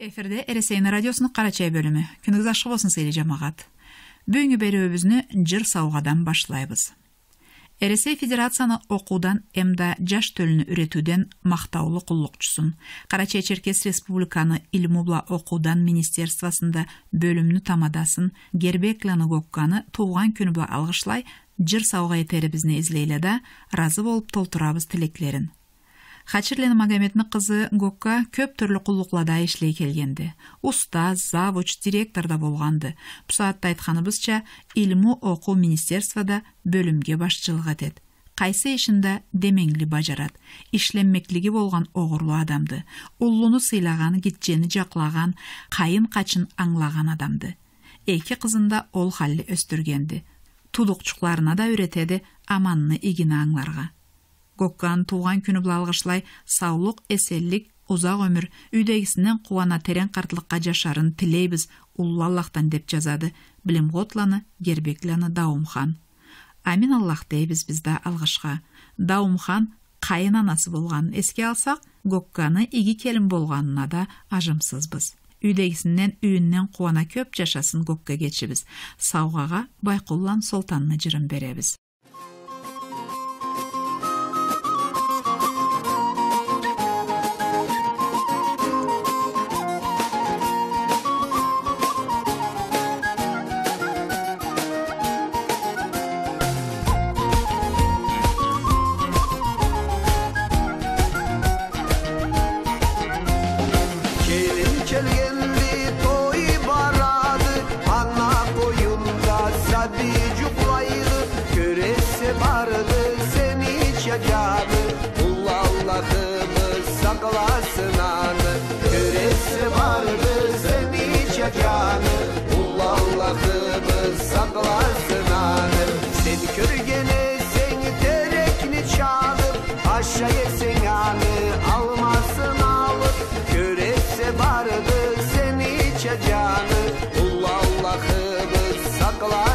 эфирде рсн радиосунун Қарачай бөлімі бөлүмү күнүңүз ашык болсун жамағат. жамаат бүгүнкү жыр саугадан башлайбыз Эресей федерацияны окуудан эмда жаш төліні үйрөтүүдөн мақтаулы куллукчусун Қарачай черкес республиканы илмубла окуудан министерствосунда бөлүмнү тамадасын Гербек гокканы туулган күнү була алгышлай жыр сауга этерибизни излейле да ыраазы болуп толтурабыз хачирлина магомедовна қызы гокка көп түрлі құлықлада ешлей келгенді. устаз завуч директор да болгонду бусаатта айтканыбызча илму оқу министерствода бөлүмгө башчылык этет кайсы да демеңли бажарат ишлеммеклиги болған оғырлы адамды уллуну сыйлаган китжени жақлаған, кайын качын аңлаған адамды эки қызында ол халли өстүргенди тудукчукларына да үйретеді аманны игіні аңларға көккан туған күні алғышылай саулық эсерлик ұзақ өмір үйдегісінен қуана терең қартылыққа жашарын тілейбіз ұлы аллахтан деп жазады білімғотланы гербекланы даумхан амин аллах дейбіз бізді алғышқа даумхан қайын анасы болғанын еске алсақ гокканы игі келін болғанына да ажымсызбыз үйдегісінен үйіннен қуана көп жашасын гокка кетшібіз сауғаға байқұллан солтанны жырын беребіз chocolate.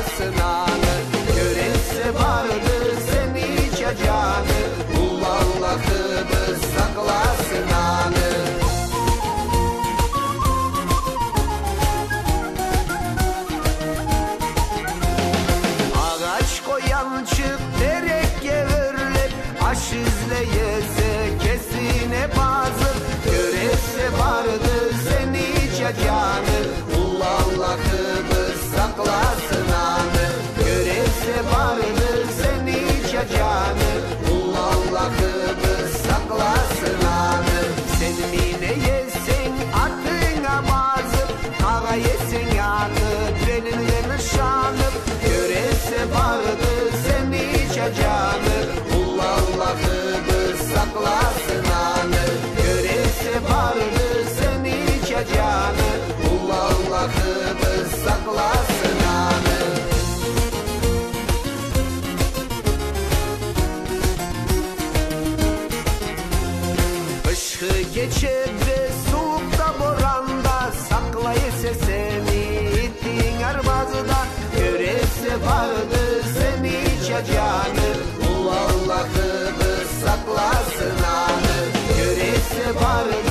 içeride soğukta boranda saklayıse seni ittiğin erbazda görese vardı seni içeceğini Ula ula kıdı saklasın anı göresi vardı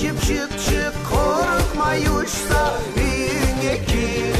şıp şıp şıp korkma uçsa büyün ekin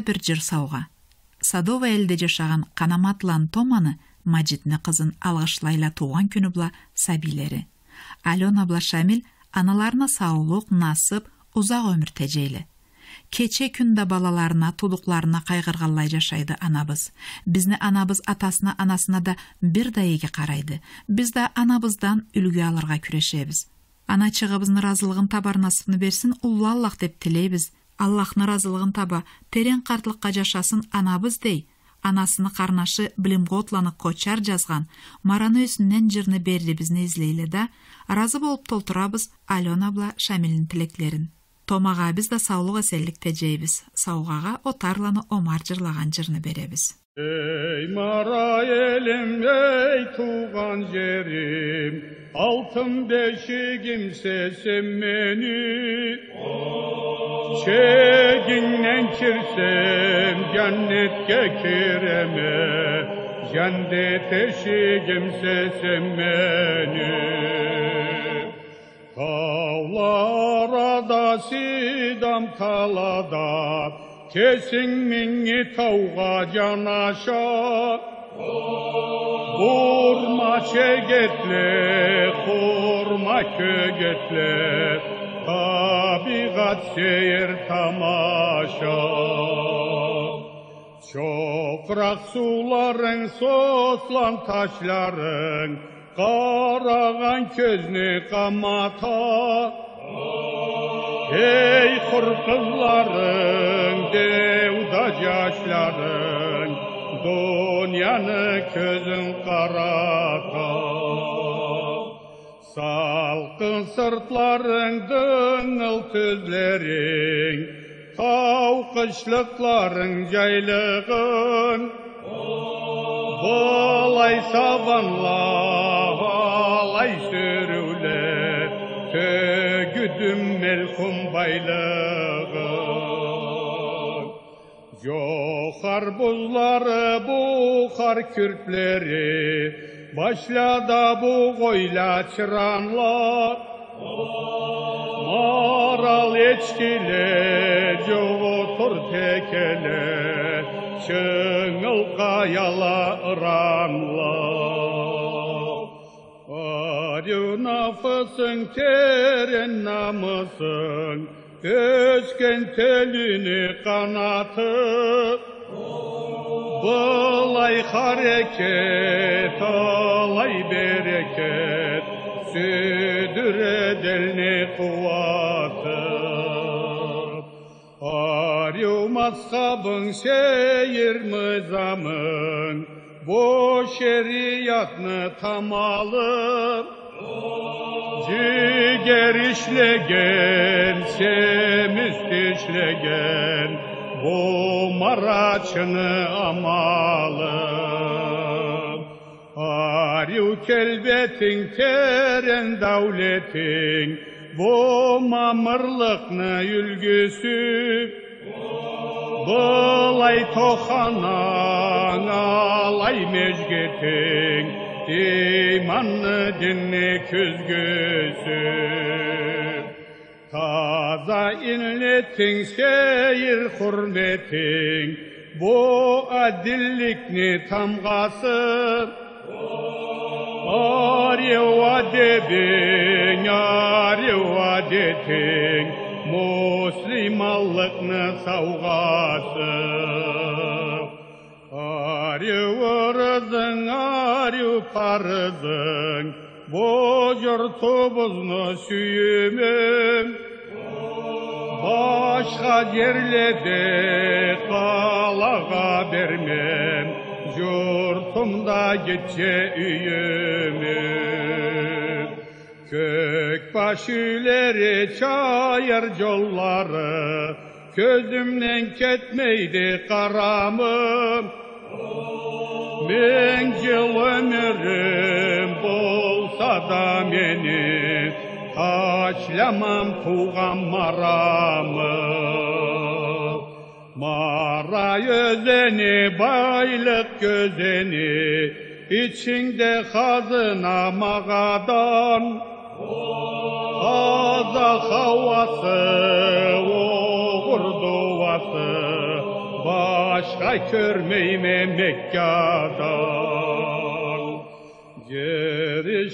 бир жыр сауга садово элде жашаган канаматлан томаны мажидне қызын алгыш туған тууган күнү була сабийлери алена бұла шамил аналарына саулық насып ұзақ өмір тәжейлі кече күнда балаларына тулукларына қайғырғанлай жашайды анабыз Бізні анабыз атасына анасына да бір дайеге қарайды. біз да анабыздан үлгү алырга күрөшөбүз аначыгыбыздын разылығын табар насыпны берсин аллах деп тилейбиз аллах наразылығын таба терең қартлыққа жашасын анабыз дей анасыны қарнашы білімготланы кочар жазған мараны үсінен жырны берді бізіне излейлі да разы болып толтырабыз алена бла шамилдин тілектерін томаға біз да саулық жейбіз. Сауғаға саугага отарланы омар жырлаған жырны беребіз. эй мара елім эй туған жерім, алтын бешигим мені. мени кірсем, кірсем, жаннетке киреме жаннет эшигим сесем мені. Tavlara da sidam kalada kesin mingi tavga canaşa Vurma şegetle, kurma kögetle Tabiat seyir tamaşa Çoprak suların, soslan taşların қараған көзіне қамата ей құр қызларың деуда жашларың дүнияны көзін қарата салқын сыртларыңдың түзлерің тау қышлықларың жайлығын бұлай сабанлар sürüle, aydırule tögüdüm melkum baylığı Yoxar buzları buxar kürpleri Başla da bu qoyla çıranlar Maral içkiler Yoğutur tekele Çınıl kayala ıranlar Arjunafısın keren namısın, Köşken telini kanatı, Bolay hareket, alay bereket, Südür edelni kuvatı. Arjumaz kabın şehir mızamın, bu şeriatını tam alır. Жүгерішлеген, ишлеген семиз тишлеген бомарачыны амалым келбетін, терен даулетін, дәулетиң бомамырлыкты үлгүсү былай тохана алай мезгетең иманы дене көзгесі таза ілетің сейір құрметің бұл әділліктің тамғасы арие а деең аре адетең муслималықны сауғасы Ariu orăzâng, ariu parăzâng, Bojar tobuzna süyümüm, Başka yerlerde kalağa vermem, Yurtumda geçe üyümüm. Kök başüleri çayır yolları, Gözümden ketmeydi karamım, жыл өмірім болса да мені ташламам туған марамы мара өзені байлық көзені içinde қазына mağadan таза хауасы uğur дуасы başka körmeyim emek yadan.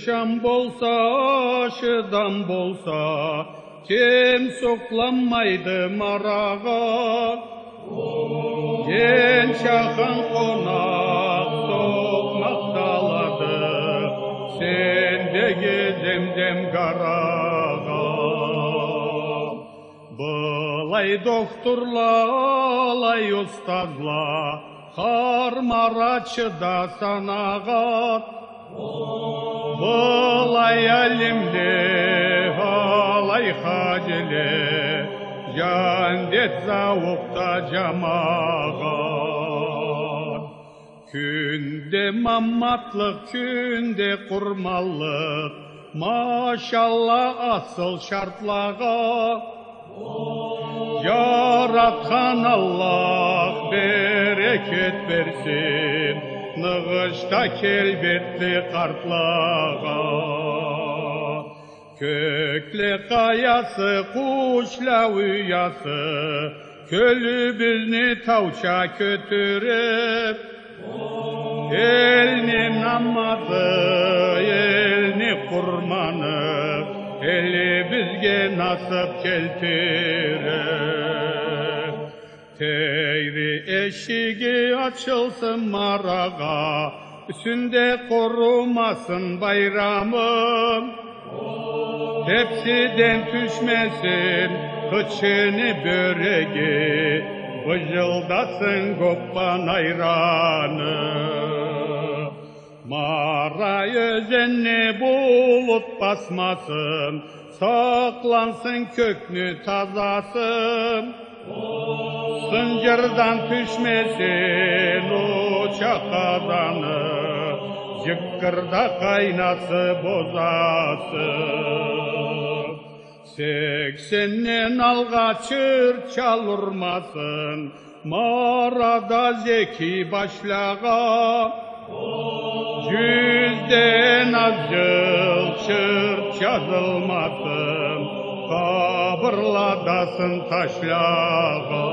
şam bolsa, aşıdan bolsa, kim soklanmaydı marağa? Gen şahan konak sokmak dağladı, sen de gedem dem Лалай доктурла, лалай ұстазла, Қармарачы да санағат. Лалай әлемле, лалай хаделе, Жандет зауықта жамағат. Күнде маматлық, күнде құрмалық, Машалла асыл шартлаға, Yaratkan Allah bereket versin Nığışta kelbetli kartlağa Köklü kayası kuşla uyası Kölü bilni tavça kötürüp elini namazı, elini kurmanı eli bizge nasip keltirer. Teyri eşigi açılsın maraga, üstünde korumasın bayramım. Tepsiden düşmesin kıçını böreği, Vıcıldasın koppan ayranım. Mara özenli bulut basmasın, saklansın köknü tazasın. Zincirden düşmesin uçak kazanı, Cıkkırda kaynası bozası. Seksenin alga çır çalırmasın, Marada zeki başlağa. Oh. Жүзден аз жыл шырт жазылмасын қабырладасын ташлаға.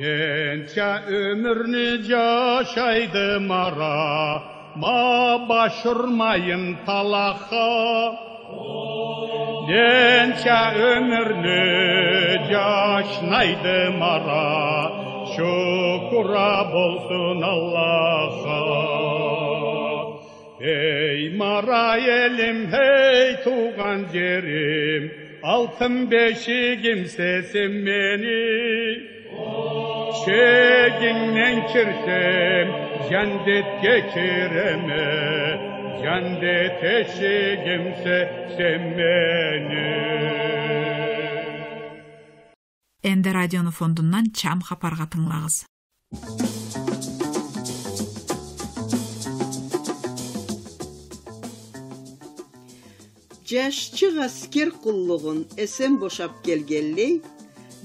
ненша өмірні жашайды мара ма башырмайын талақа ненша өмірні жашнайды мара şükura bolsun Allah'a. Ey marayelim, hey tuğan yerim, altın beşiğim sesim beni. Çekinden kirsem, cendet geçireme, cendet eşiğimse sen beni. энди Радионы фондунан чам хабарга тыңлагыз жашчы скер куллугун эсен бошап келгеллей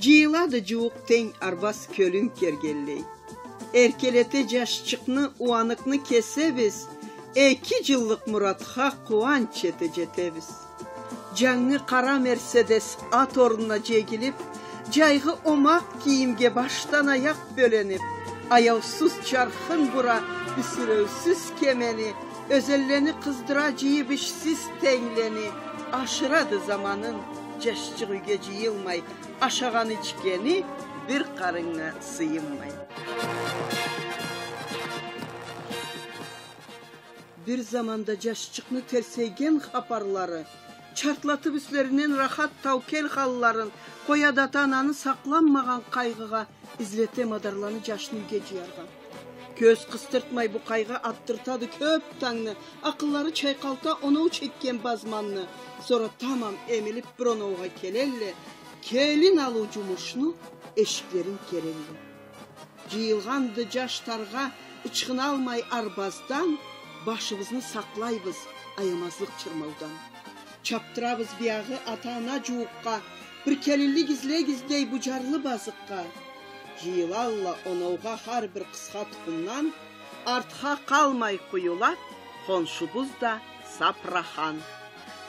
жыйылады жуук тең арбас көлүн кергеллей эркелете жашчыкны уаныкны кесебиз эки жылдык муратка қуан четі жетебіз. жаңы кара мерседес ат ордуна жегилип жайғы омақ киімге баштан аяқ бөленіп аяусыз чархын бұра үсіреусіз кемені өзеллені қыздыра жиіп ішсіз теңлені ашырады заманын жәшчігіге жиылмай ашаған ішкені бір қарыңа сыйынмай бір заманда жәшчікні терсейген хапарлары чартлатып үстерінен рахат тауkel халларын қояды ата ананы сақланмаған қайғыға излете мадарланы жашын үйге жиярған көз қыстыртмай бұ қайғы аттыртады көп таңны ақыллары чайқалта оноу чеккен базманны sonra tamam emilip броновға келелі келін алу жұмышны ешіктерін керелі жиылғанды жаштарға ычқына алмай арбаздан башыбызны сақлайбыз аямазлық чырмаудан чаптырабыз бияғы атана жуыққа бір келілік кізле іздей бұжарлы базыққа алла онауға хар бір қысқа тұқыннан, артқа қалмай құйылап қоншубыз да сапрахан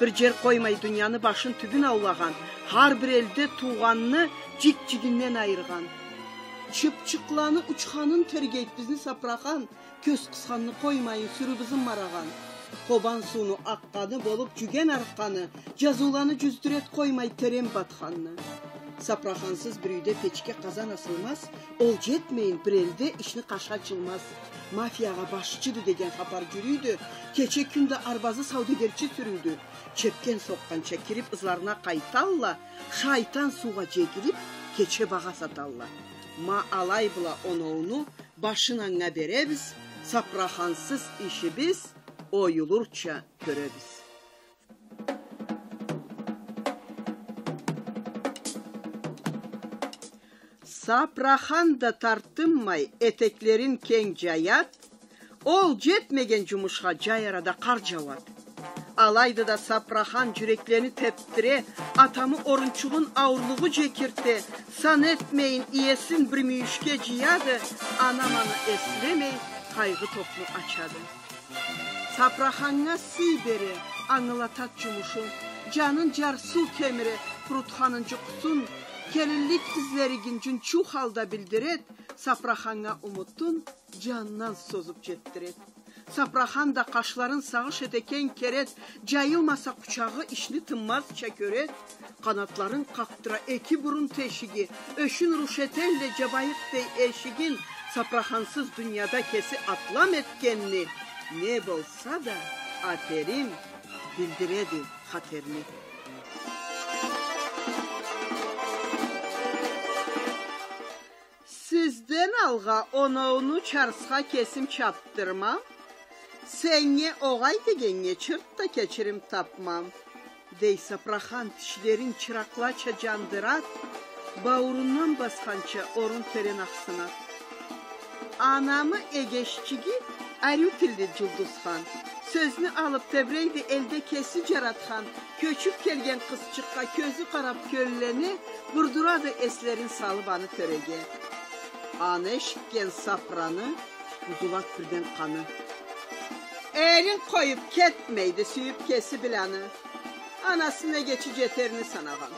бір жер қоймай дүнияны башын түбін аулаған хар бір елде туғанны жик жигіннен айырған чыпчықланы учханын тергейт бізді сапрахан көз қысқанны қоймайын сүрі мараған Қобан суны аққаны болып жүген арқаны, жазуланы жүздірет қоймай терем батқанны. Сапрахансыз бір үйде печке қазан асылмас, ол жетмейін бір елде ішіні қашқа жылмас. Мафияға башчыды деген хабар жүрүйді, кече күнді арбазы саудагерчі сүрүйді. Чепкен соққан чекеріп ызларына қайталла, шайтан суға жегіліп, кече баға саталла. Ма алай бұла оны беребіз, сапрахансыз іші біз, oyulurça göreviz. Saprahan da tartınmay eteklerin kencayat, ol cetmegen cumuşha cayarada karcavat. Alaydı da saprahan cüreklerini teptire, atamı orunçulun avruluğu cekirte, san etmeyin iyesin bir müşke ciyadı, anamanı esremeyin, kaygı toplu açadı.'' Сабраҳанга Siberi бере аңылатат canın жанын жарсу кемире фурутханын жукусун izleri излеригин жунчу халда билдирет сапраханга умуттун жаннан созуп жеттирет Saprahan da kaşların sağış edeken keret, cayılmasa kuçağı işli tınmaz çeköret, kanatların kaktıra eki burun teşigi, öşün ruşetelle cebayık dey eşigin, saprahansız dünyada kesi atlam etkenli, ne bolsa da aferin bildiredi haterini. Sizden alga ona onu çarşıha kesim çaptırmam. Senye oğay degenge çırt da keçirim tapmam. Deysa prahan tişlerin çıraklaça candırat, bağurundan baskança orun teren aksınat. Anamı egeşçigi Aryupildi Culduz xan. Sözünü alıb Dəbrəydi elde kesi Cərat xan. Köçüb gələn qızçıqqa közü qarab gölləni, vurduradı eslerin salıbanı törəgə. Anə şikkən sapranı, buzulat birden kanı. Elin koyup ketmeydi, süyüp kesi bilanı. Anasına geçici eterini sanağan.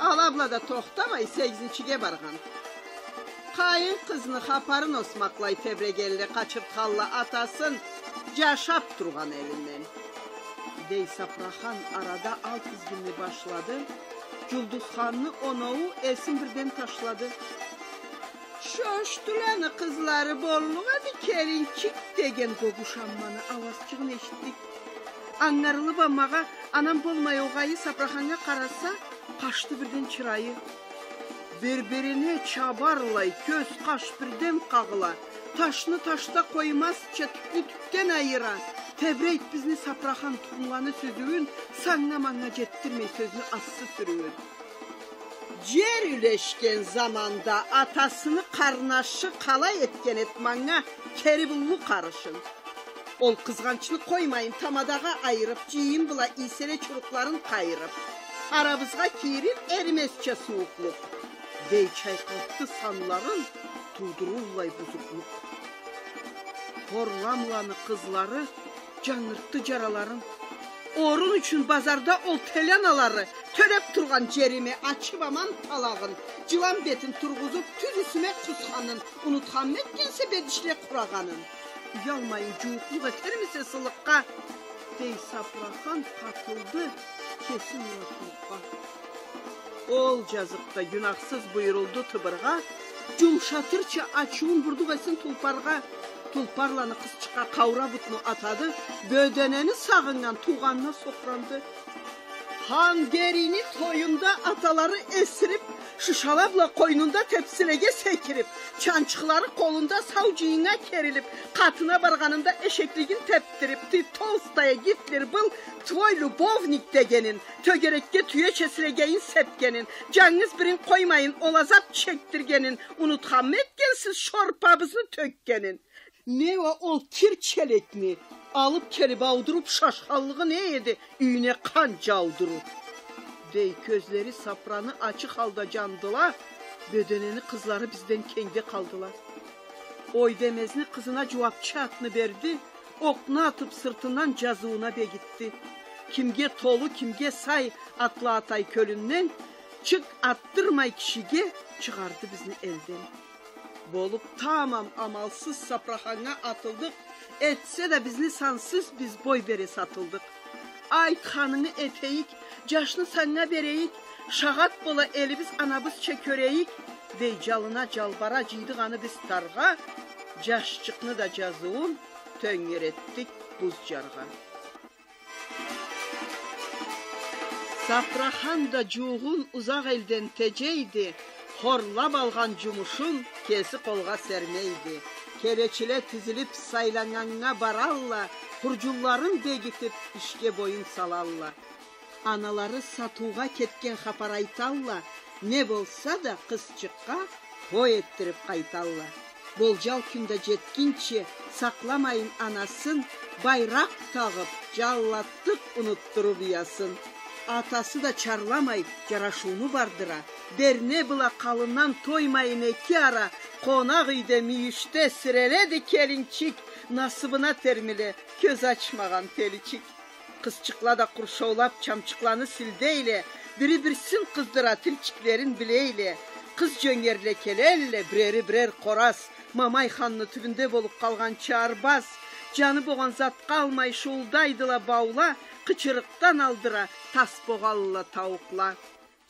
Alabla da toxtamay, sekizinçige barğan. Kayın kızını haparın osmaklayıp fevregeline kaçıp kalla atasın, caşap durgan elinden. Dey Saprahan arada alt izgini başladı, Güldüzhan'ı onu Esin birden taşladı. Şöştülen kızları bolluğa dikerin kik degen goguşanmanı avazçığın eşittik. Anlarılı bamağa anam bolmay oğayı Saprahan'a karasa kaçtı birden çırayı. бір-біріне чабарлай, көз қаш бірден қағыла. Ташны ташта қоймас, чет түктен айыра. Тәбірейт бізні сапрахан тұрмыланы сөзуін, саңна маңа жеттірмей сөзіні ассы сүрігін. Жер үлешкен заманда атасыны қарнашы қалай еткен етманға керібұлы қарышын. Ол қызғанчыны қоймайын тамадаға айырып, жиын бұла исене чұрықларын қайырып. Арабызға керіп әрмесче суықлық. Deyçək qalxdı sanların, tuğdururlay buzukluq. Horlamlanı kızları, canırtdı caraların. Orun üçün bazarda ol telanaları, törəb turgan cerimi, açıb aman talağın. Cilan betin turğuzub tüz üsüme kusxanın, unutxan mətkinsə bedişlə qurağanın. Uyalmayın, cuğuqluq etərmisə sılıqqa. Dey sapraxan patıldı, kesin yatılıqqa. ол жазықта юнақсыз бұйырылды тыбырға жұмшатырша ачуын бұрды қайсын тұлпарға тұлпарланы қысқа қаура бұтыны атады бөденені сағынған туғанына соқранды хан керини тойында аталары есіріп шушала бла койнунда тепселеге секирип чанчыклары колунда саужыйыңа керіліп, катына барганында ешеклігін тептіріп, ты толстая гитлер был твой любовник дегенин төгерекке түйе чеслегеин сепкенін, жаңңыз бірін коймайын ол азап чектиргенин унутканмыкенсиз шорпабызды төккенін. нео ол кир челекни алып келип аудырiп шашканлыгын э эди үйне кан ve gözleri sapranı açık halda candılar, bedenini kızları bizden kendi kaldılar. Oy deməzni kızına cavabçı atını verdi, oqnu atıp sırtından cazığına be gitti. Kimge tolu, kimge say atlı atay kölündən, çık attırmay kişige çıkardı bizni elden. Bolup tamam amalsız saprahana atıldık, etse de bizni sansız biz boy bere satıldık. Ay kanını eteyik, caşını səninə verəyik, şağat bola elimiz anabız çəkörəyik, dey calına calbara ciydiq anı biz tarğa, caşçıqını da cazuğun, töngür etdik buz carğa. Safrahan da cuğun uzaq eldən tecəydi, horlab alğan cumuşun kesi qolğa sərməydi. Kereçilə tizilib saylananına baralla, de gitip işke boyun salalla. аналары сатуға кеткен хапар айталла не болса да қызчыққа той еттіріп қайталла болжал күнді жеткенше сақламайын анасын байрақ тағып жаллаттық ұнұттырып ұясын атасы да чарламай жарашууну бардыра берне бұла қалыннан тоймайын эки ара қонақ үйде мүйіште сіреледі келіншік насыбына термеле көз ачмаған теличик Kızçıkla да kurşovlap чамчықланы sildeyle, бірі birsin қыздыра тілчіклерін bileyle. Қыз жөңерле kelelle, bireri бірер қорас, Мамай ханны түбінде болып қалған чарбас, жаны болған затқа алмай шолдайдыла баула, қычырықтан алдыра тас боғалла тауқла.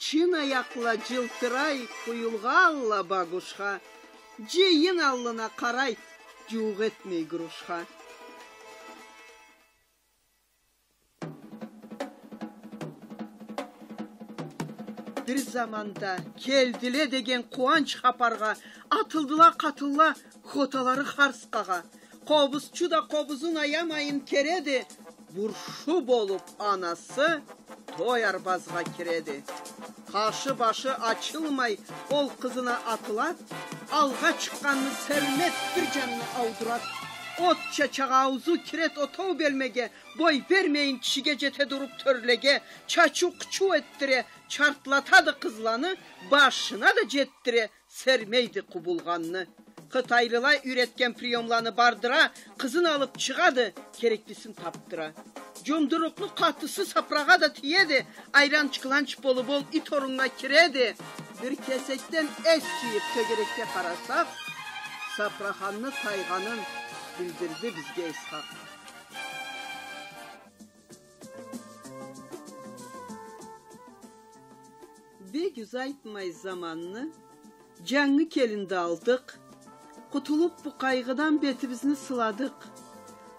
чын аяқла жылтырай құйылға алла багушқа, аллына қарайт, жуғ етмей грушқа. Бір заманда келділе деген қуанч хапарға атылдыла қатылла хоталары қарсқаға. қобызчу да қобызын аямайын кереді Бұршу болып анасы той арбазға кіреді қашы башы ачылмай, ол қызына атылат алға чыққаны сәлмет бір жанны аудырады Otça çağavuzu kiret otov belmege, boy vermeyin kişi gecete durup törlege, çaçuk çu ettire, çartlatadı kızlanı, başına da cettire, sermeydi kubulganını. Kıtayrılay üretken priyomlanı bardıra, kızın alıp çıkadı, gereklisin taptıra. Cumduruklu katısı saprağa da tiyedi, ayran çıkılanç bolu bol it orunla kiredi. Bir kesekten es çiyip tögerekte karasak, saprahanlı tayganın bildirdi bizge İshak. Bir güzeltmay zamanını canlı kelinde aldık. Kutulup bu kaygıdan betimizni sıladık.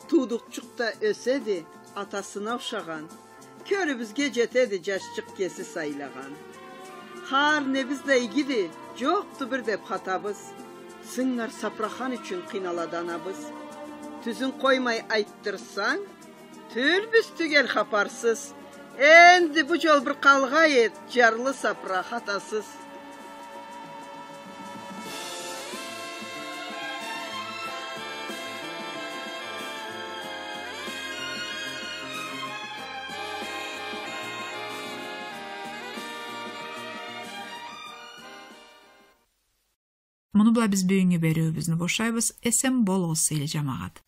Tudukçuk da ösedi atasına uşağan. Körübüz gecetedi caşçık kesi sayılağan. Har ne nebizle gidi, yoktu bir de patabız, Sınlar saprahan için kınaladan abız. түзін қоймай айттырсаң біз түгел хапарсыз енді бұ жол бір қалға ет жарлы сапра хатасыз Мұны біз бүйінге өбізіні бошайбыз, әсем бол осы ел жамағат.